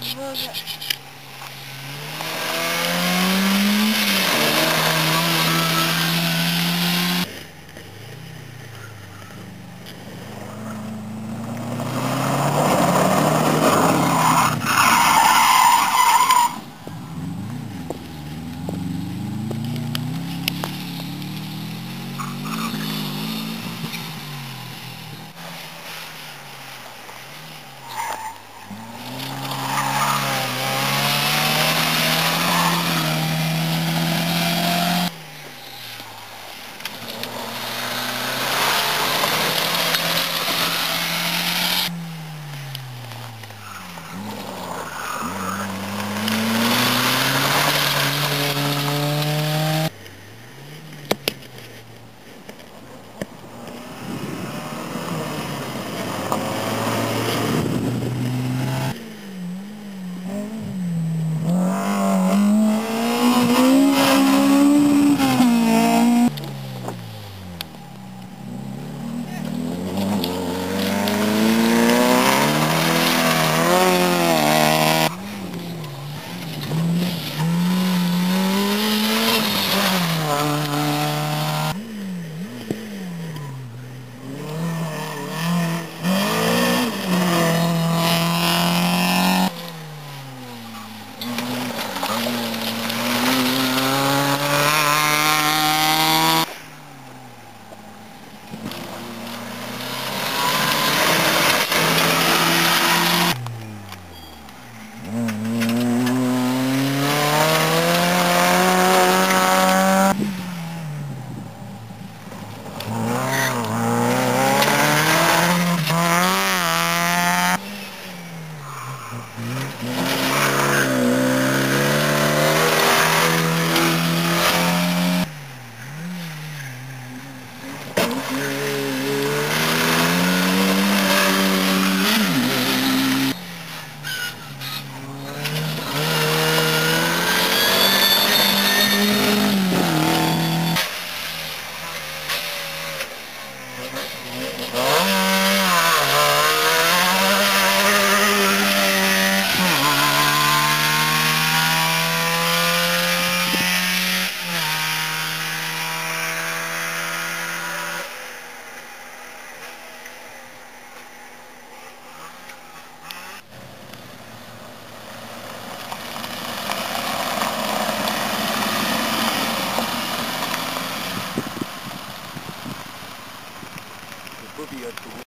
Selber geholfen wurde. Mm-hmm. Rodrigo